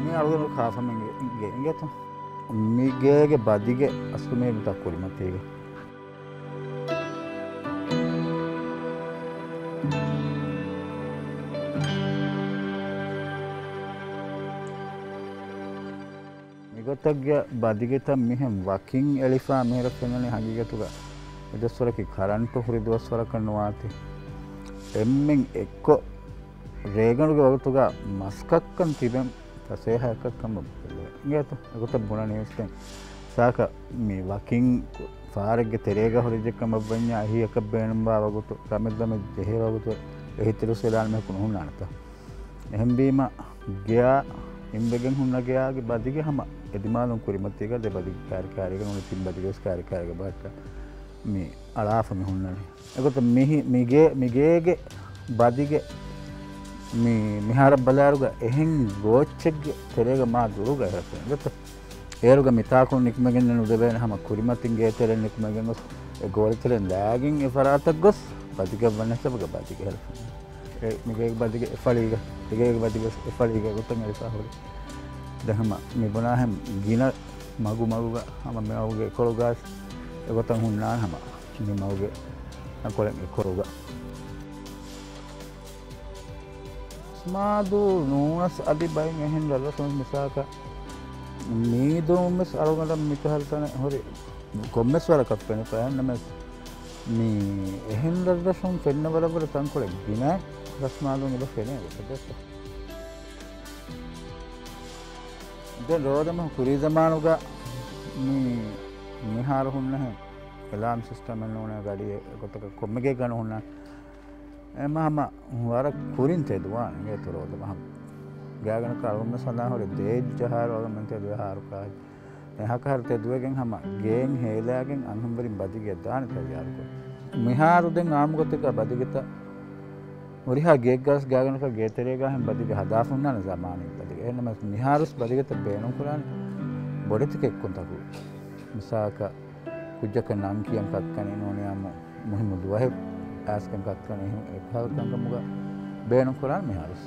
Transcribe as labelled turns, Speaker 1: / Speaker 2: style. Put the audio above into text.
Speaker 1: මේ අලුගන කාෆමගේ ඉගත මිගේගේ බදිගේ අස්තුමේ තක් කොලිමතේක මිගොතක්ගේ බදිගෙත මෙහෙම වකින් එලිෆා මේර පෙනන හගිගතුක එදස්වරකි කරන්ට හුරිදුවස්වර කන්නවාති එම්මෙන් එක්කො රේගණුගේ වගතුග මස්කක්කන් තිබෙන් තසේහයකක්කම ගත ගොත බුණ නිවස්ටෙන් සාක මේ වකින් පාරග තෙරේග හොරිජෙක්කම බඥ අහියක බේනුම්බා වගුතු රමෙදම ජෙහේවගුතු එහිතිරු සෙලාල්මකුණු හුන්නානත එහෙම්බීම ගයා ඉම්බගෙන් හුන්නගයාගේ බදිග හම එදිමාලුම් කුරිමත්තේක දෙ බදි කාරිකාරක නොන තින් බදිගස් කාරිකාරක බට මේ අලාාපම හුන්නන එකොත මිගේ මිගේගේ බදිග මිහාර බලාරුග එහෙන් ගෝච්චෙක්ගේ තෙරේග මා දුරුග හත ගත ඒරුග මිතාකුන් නික්මගෙන්න්න නුදබේන හම කුරිමතින්ගේ තෙර නික්මගෙන් ගොස් ගෝල්තරෙන් දෑගින් එපරාතක් ගොස් පතික වන්නසපක බතික හල මිගේ බදිග එෆලීග ඒගේ බතිග එෆලීග ගොත්තන් එසාහොරි දහම මිබනාහැම් ගින මගු මගුග හම මෙවගේ කොළොගස් එගොතන් හුන්නා හම. මවගේ කොළෙන් කොරුග ස්මාදු නූනස් අධි බයින් එහෙන් රල්ල සොන් මිසාක මීදුම්මස් අරුගට මිකහල්තන හොරි කොම්මස් වරකක් පෙන පයන්නමස් මේ එහෙන් රදශුම් පෙන්න වලබර තංකොල ගින රස්මාලු නිල පෙන ද රෝදම කුරීදමානුග මිහාර හුන්න එලාම් සිිස්ටමෙන් ඕන ගඩිය කොතක කොම්මගේ ගන හුන්න එම හම වර කුරින් තෙදවා ගේ තුරෝද මහම් ගෑගන කරුන්න සඳහොර දේජ්ජහාර වගමන්තය දහාරුකායි එහකහර තෙදුවගෙන් හම ගේන් හේලයාගෙන් අහම්බරින් බදිගේ දාන කරයාරුක මිහාරුදෙන් ආමුගොතක බදිගත මුරිහා ගේගස් ගාගනක ගේතරේගහම බදිග හදාසුන්නන සමානය බදිග එනම මිහාරුස් බදිගත බේනු කරන්න බොඩතික එක්කොන්තකු මිසාක කුජ්ජක නම් කියම් කත්කනේ නොනයම මුහිමුදුවහ ඇස්කම් කත්කන එහල්කංගමුග බේනු කරන්න මිහාරුස්